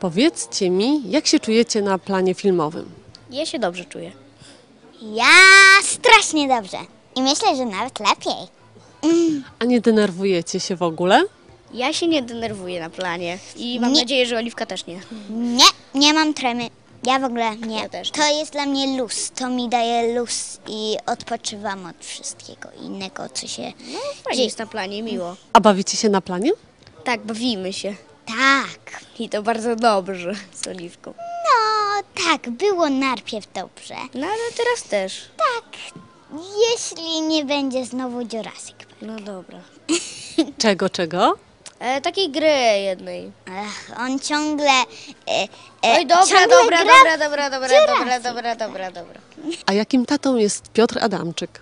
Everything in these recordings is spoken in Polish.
Powiedzcie mi, jak się czujecie na planie filmowym? Ja się dobrze czuję. Ja strasznie dobrze. I myślę, że nawet lepiej. A nie denerwujecie się w ogóle? Ja się nie denerwuję na planie i mam Nie. nadzieję, że Oliwka też nie. Nie, nie mam tremy. Ja w ogóle nie. Ja też nie. To jest dla mnie luz. To mi daje luz i odpoczywam od wszystkiego innego, co się No fajnie jest na planie, miło. A bawicie się na planie? Tak, bawimy się. Tak. I to bardzo dobrze z Oliwką. No, tak, było najpierw dobrze. No ale teraz też. Tak, jeśli nie będzie znowu Jurassic Park. No dobra. Czego, czego? E, takiej gry jednej. Ech, on ciągle. E, e, Oj, dobra, ciągle dobra, gra dobra, dobra, dobra, dobra, Jurassic. dobra, dobra, dobra. A jakim tatą jest Piotr Adamczyk?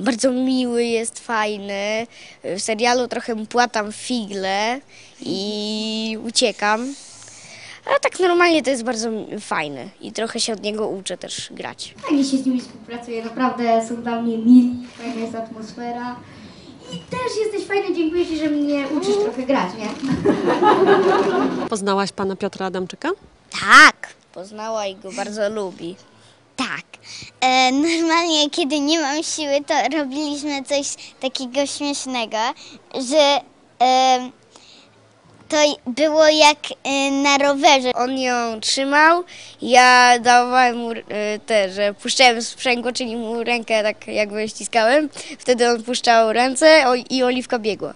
Bardzo miły jest, fajny. W serialu trochę płatam figle i uciekam. A tak normalnie to jest bardzo fajny i trochę się od niego uczę też grać. Fajnie się z nimi współpracuje, naprawdę są dla mnie mili, fajna jest atmosfera. I też jesteś fajny, dziękuję Ci, że mnie uczysz trochę grać, nie? Poznałaś pana Piotra Adamczyka? Tak. Poznała i go bardzo lubi. Tak. E, normalnie, kiedy nie mam siły, to robiliśmy coś takiego śmiesznego, że e, to było jak e, na rowerze. On ją trzymał, ja dawałem mu e, te, że puszczałem sprzęgło, czyli mu rękę tak jakby ściskałem. Wtedy on puszczał ręce o, i Oliwka biegła.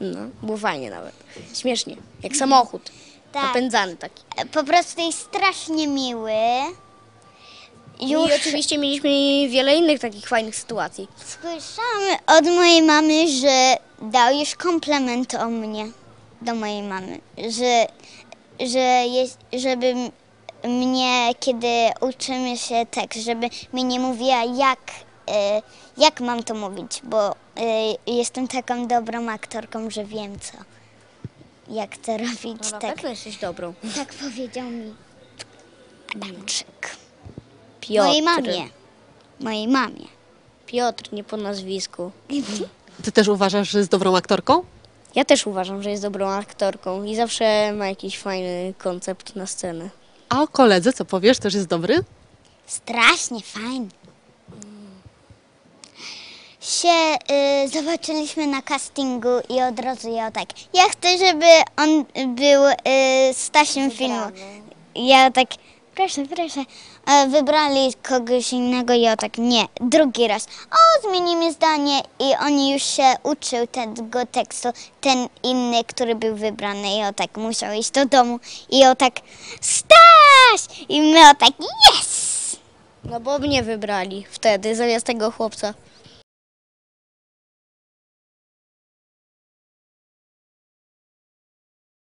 No, było fajnie nawet. Śmiesznie, jak samochód. Tak. Napędzany taki. E, Po prostu jest strasznie miły. Już I oczywiście mieliśmy wiele innych takich fajnych sytuacji. słyszałam od mojej mamy, że dał już komplement o mnie do mojej mamy, że, że jest, żeby m- mnie, kiedy uczymy się tekst, żeby mi nie mówiła jak, e, jak mam to mówić, bo e, jestem taką dobrą aktorką, że wiem co, jak to robić. No, tak, jesteś dobrą. tak powiedział mi Adamczyk. Piotr. Mojej mamie. Mojej mamie. Piotr, nie po nazwisku. Ty też uważasz, że jest dobrą aktorką? Ja też uważam, że jest dobrą aktorką i zawsze ma jakiś fajny koncept na scenę. A o koledze, co powiesz, też jest dobry? Strasznie fajny. Się y, zobaczyliśmy na castingu i od razu ja tak. Ja chcę, żeby on był y, Stasiem filmu. Ja tak, proszę, proszę. E, Wybrali kogoś innego, ja tak nie. Drugi raz. O, zmienimy zdanie i on już się uczył tego tekstu, ten inny, który był wybrany. I o tak musiał iść do domu i o tak Staś! I my o tak yes! No bo mnie wybrali wtedy zamiast tego chłopca.